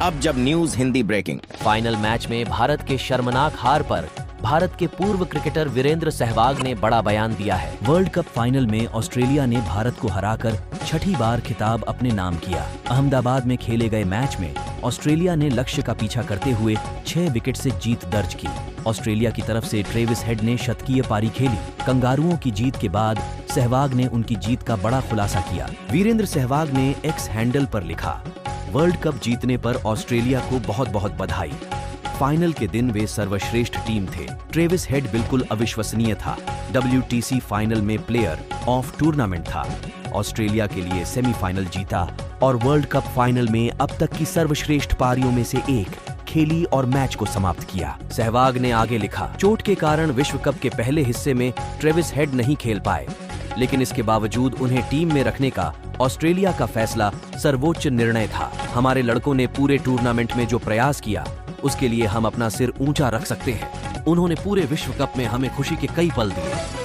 अब जब news Hindi breaking final match में भारत के शर्मनाक हार पर भारत के पूर्व क्रिकेटर वीरेंद्र सहवाग ने बड़ा बयान दिया है। वर्ल्ड कप फाइनल में ऑस्ट्रेलिया ने भारत को हराकर छठी बार खिताब अपने नाम किया। अहमदाबाद में खेले गए मैच में ऑस्ट्रेलिया ने लक्ष्य का पीछा करते हुए छह विकेट से जीत दर्ज की। ऑस्ट्रेलिया की तरफ़ से ट्रेविस हेड ने शतकीय पारी खेली। कंगारुओं की जीत के बाद सहवाग ने उनकी जीत का बड़ा खुलासा किया। वीरेंद्र सहवाग ने एक्स हैंडल पर लिखा वर्ल्ड कप जीतने पर ऑस्ट्रेलिया को बहुत बहुत बधाई। फाइनल के दिन वे सर्वश्रेष्ठ टीम थे। ट्रेविस हेड बिल्कुल अविश्वसनीय था। डब्ल्यूटीसी फाइनल में प्लेयर ऑफ़ टूर्नामेंट था। ऑस्ट्रेलिया के लिए सेमीफाइनल जीता और वर्ल्ड कप फाइनल में अब तक की सर्वश्रेष्ठ पारियों में से एक खेली और मैच को समाप्त किया। सहवाग ने आगे लिखा, चोट के कारण विश्व कप के पहले हिस्से में ट्रेविस हेड नहीं खेल पाए। लेकिन इसके बावजूद उन्हें टीम में रखने का ऑस्ट्रेलिया का फैसला सर्वोच्च निर्णय था। हमारे लड़कों ने पूरे टूर्नामेंट में जो प्रयास किया, उसके लिए हम अपना सिर ऊँचा रख सकते हैं। उन्होंने पूरे विश्व कप में हमें खुशी के कई पल दिए।